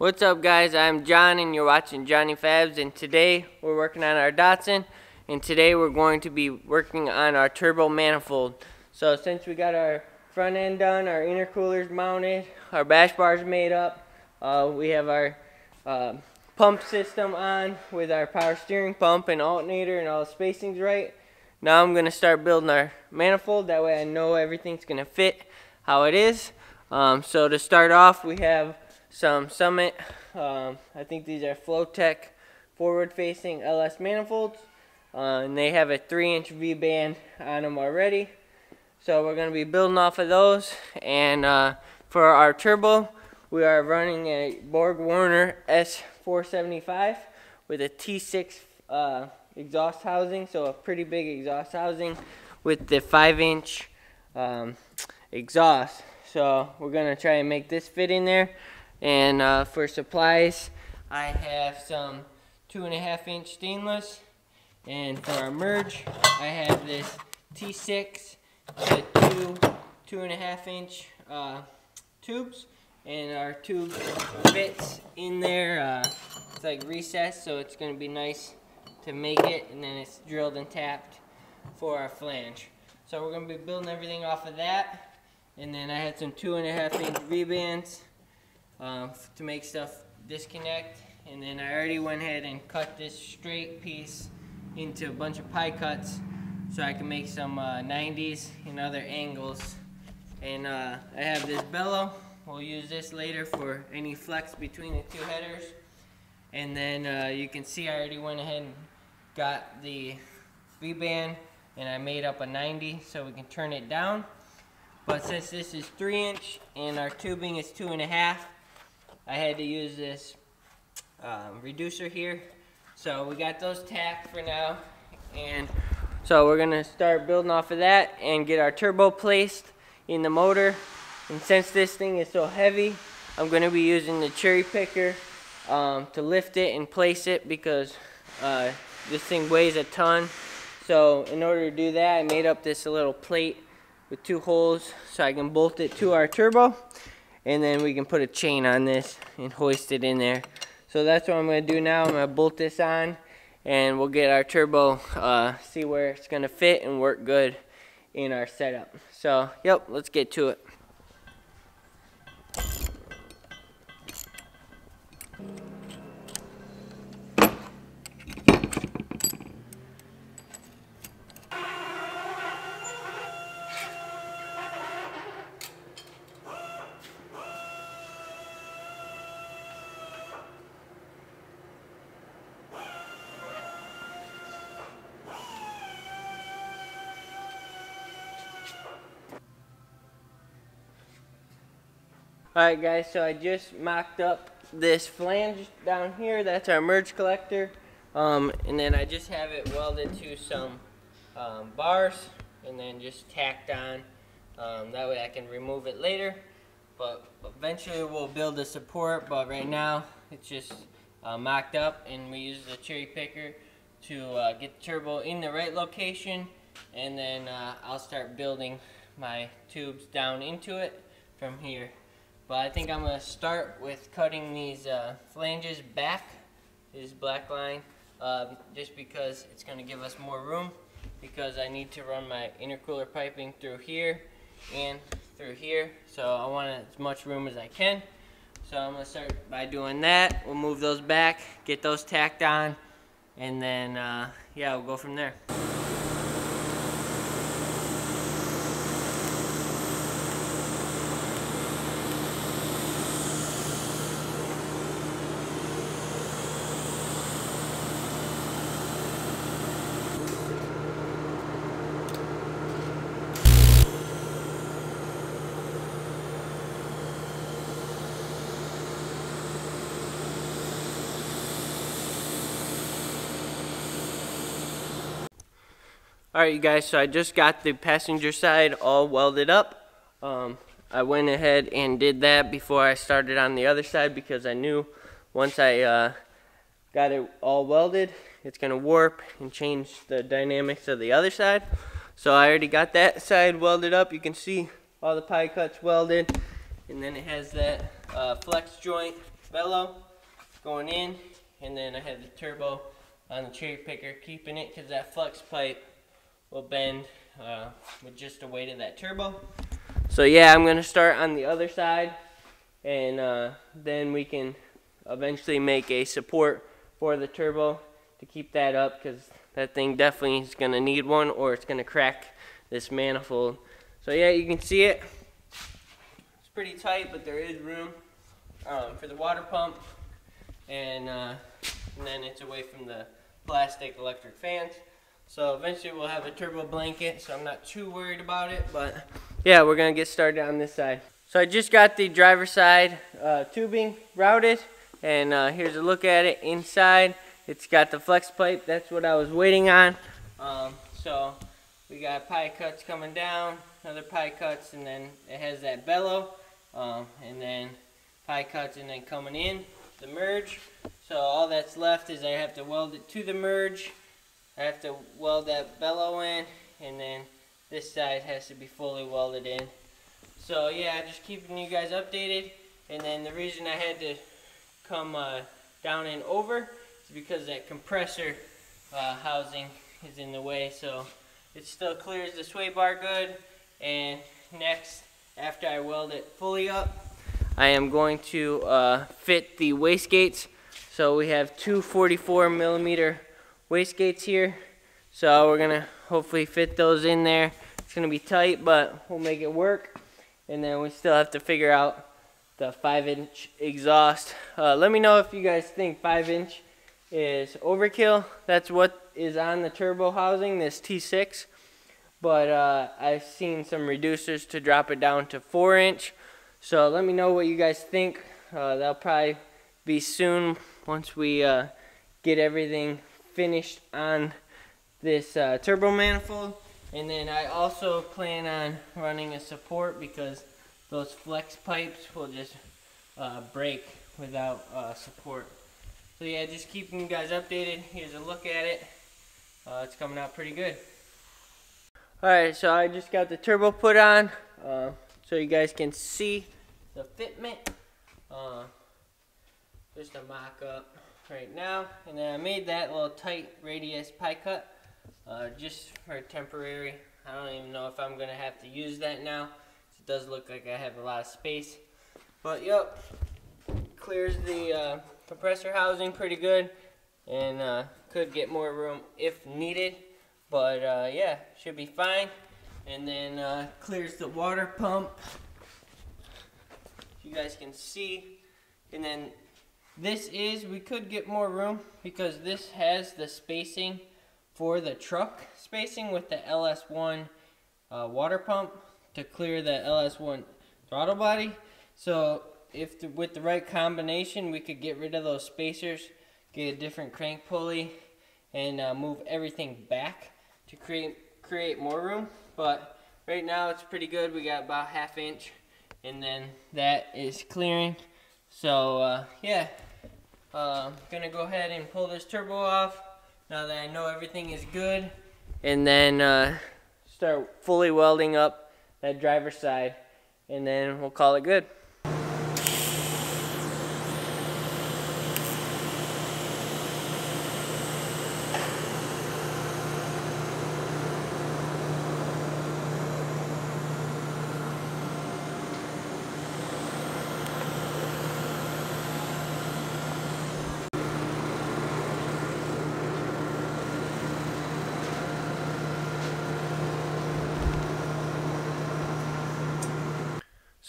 What's up guys, I'm John and you're watching Johnny Fabz and today we're working on our Datsun and today we're going to be working on our turbo manifold. So since we got our front end done, our intercoolers mounted, our bash bars made up, uh, we have our uh, pump system on with our power steering pump and alternator and all the spacings right. Now I'm going to start building our manifold, that way I know everything's going to fit how it is. Um, so to start off we have some Summit, um, I think these are Flowtech forward facing LS manifolds. Uh, and they have a 3 inch V-band on them already. So we're going to be building off of those. And uh, for our turbo, we are running a Borg Warner S475 with a T6 uh, exhaust housing. So a pretty big exhaust housing with the 5 inch um, exhaust. So we're going to try and make this fit in there. And uh, for supplies, I have some two and a half inch stainless. And for our merge, I have this T6 with two two and a half inch uh, tubes. And our tube fits in there. Uh, it's like recessed, so it's going to be nice to make it. And then it's drilled and tapped for our flange. So we're going to be building everything off of that. And then I had some two and a half inch V-bands um, to make stuff disconnect. And then I already went ahead and cut this straight piece into a bunch of pie cuts so I can make some uh, 90s and other angles. And uh, I have this bellow. We'll use this later for any flex between the two headers. And then uh, you can see I already went ahead and got the V-band and I made up a 90 so we can turn it down. But since this is 3 inch and our tubing is 2.5, I had to use this um, reducer here. So we got those tacked for now. And so we're gonna start building off of that and get our turbo placed in the motor. And since this thing is so heavy, I'm gonna be using the cherry picker um, to lift it and place it because uh, this thing weighs a ton. So in order to do that, I made up this little plate with two holes so I can bolt it to our turbo and then we can put a chain on this and hoist it in there. So that's what I'm going to do now. I'm going to bolt this on and we'll get our turbo, uh, see where it's going to fit and work good in our setup. So, yep, let's get to it. Alright guys, so I just mocked up this flange down here. That's our merge collector. Um, and then I just have it welded to some um, bars and then just tacked on. Um, that way I can remove it later. But eventually we'll build a support, but right now it's just uh, mocked up and we use the cherry picker to uh, get the turbo in the right location and then uh, I'll start building my tubes down into it from here. But I think I'm going to start with cutting these uh, flanges back, this black line, uh, just because it's going to give us more room because I need to run my intercooler piping through here and through here. So I want as much room as I can. So I'm going to start by doing that. We'll move those back, get those tacked on, and then, uh, yeah, we'll go from there. Alright you guys, so I just got the passenger side all welded up. Um, I went ahead and did that before I started on the other side because I knew once I uh, got it all welded, it's going to warp and change the dynamics of the other side. So I already got that side welded up. You can see all the pie cuts welded. And then it has that uh, flex joint bellow going in, and then I have the turbo on the cherry picker keeping it because that flex pipe will bend uh, with just the weight of that turbo. So yeah, I'm gonna start on the other side, and uh, then we can eventually make a support for the turbo to keep that up because that thing definitely is going to need one or it's going to crack this manifold. So yeah, you can see it. It's pretty tight, but there is room um, for the water pump. And, uh, and then it's away from the plastic electric fans. So eventually we'll have a turbo blanket, so I'm not too worried about it. But yeah, we're to get started on this side. So I just got the driver side uh, tubing routed. And uh, here's a look at it inside. It's got the flex pipe. That's what I was waiting on. Um, so we got pie cuts coming down, another pie cuts, and then it has that bellow. Um, and then pie cuts and then coming in, the merge. So all that's left is I have to weld it to the merge. I have to weld that bellow in, and then this side has to be fully welded in. So yeah, just keeping you guys updated. And then the reason I had to come uh, down and over is because that compressor uh, housing is in the way so it still clears the sway bar good and next after I weld it fully up I am going to uh, fit the wastegates so we have two 44 millimeter wastegates here so we're gonna hopefully fit those in there it's gonna be tight but we'll make it work and then we still have to figure out the 5 inch exhaust uh, let me know if you guys think 5 inch is overkill. That's what is on the turbo housing, this T6. But uh, I've seen some reducers to drop it down to 4 inch. So let me know what you guys think. Uh, that'll probably be soon once we uh, get everything finished on this uh, turbo manifold. And then I also plan on running a support because those flex pipes will just uh, break without uh, support. So yeah, just keeping you guys updated. Here's a look at it. Uh, it's coming out pretty good. Alright, so I just got the turbo put on uh, so you guys can see the fitment. Uh, just a mock-up right now. And then I made that little tight radius pie cut uh, just for temporary. I don't even know if I'm going to have to use that now. It does look like I have a lot of space. But yep, clears the uh, compressor housing pretty good and uh, could get more room if needed but uh, yeah should be fine and then uh, clears the water pump you guys can see and then this is we could get more room because this has the spacing for the truck spacing with the LS1 uh, water pump to clear the LS1 throttle body so if the, with the right combination, we could get rid of those spacers, get a different crank pulley, and uh, move everything back to create create more room. But right now it's pretty good. We got about half inch, and then that is clearing. So uh, yeah, uh, gonna go ahead and pull this turbo off now that I know everything is good, and then uh, start fully welding up that driver's side, and then we'll call it good.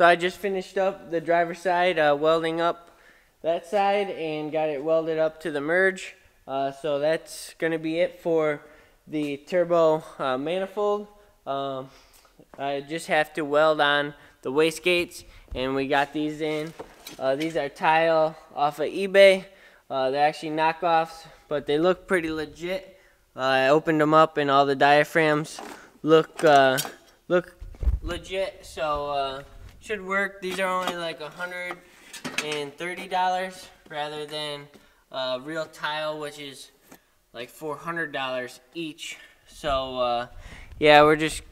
So I just finished up the driver's side, uh, welding up that side and got it welded up to the merge. Uh, so that's going to be it for the turbo uh, manifold. Um, I just have to weld on the wastegates and we got these in. Uh, these are Tial off of eBay. Uh, they're actually knockoffs, but they look pretty legit. Uh, I opened them up and all the diaphragms look look legit. So should work. These are only like $130 rather than uh, real Tial, which is like $400 each. So, uh, yeah, we're just,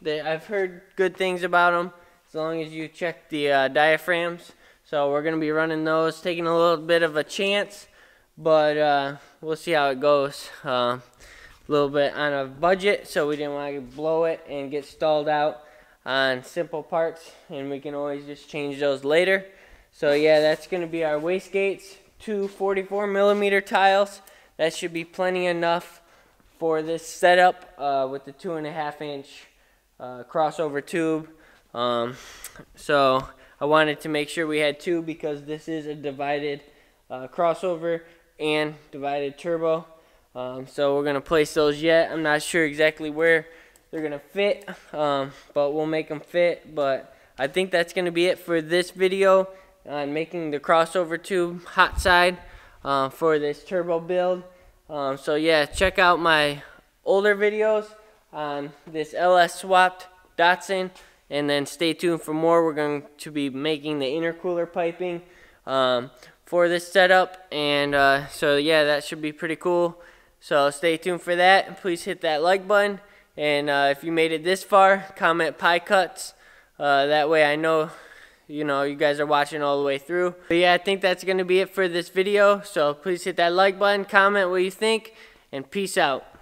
they, I've heard good things about them as long as you check the uh, diaphragms. So we're going to be running those, taking a little bit of a chance, but uh, we'll see how it goes. Uh, a little bit on a budget, so we didn't want to blow it and get stalled out on simple parts, and we can always just change those later. So yeah, that's going to be our wastegates, two 44 millimeter Tials. That should be plenty enough for this setup uh, with the two and a half inch uh, crossover tube. Um, so I wanted to make sure we had two because this is a divided uh, crossover and divided turbo. Um, so we're going to place those yet. I'm not sure exactly where they're to fit, um, but we'll make them fit. But I think that's to be it for this video on making the crossover tube hot side uh, for this turbo build. Um, so yeah, check out my older videos on this LS swapped Datsun and then stay tuned for more. We're going to be making the intercooler piping um, for this setup and uh, so yeah, that should be pretty cool. So stay tuned for that. Please hit that like button. And uh, if you made it this far, comment pie cuts. Uh, that way I know, you know, you guys are watching all the way through. But yeah, I think that's going to be it for this video. So please hit that like button, comment what you think, and peace out.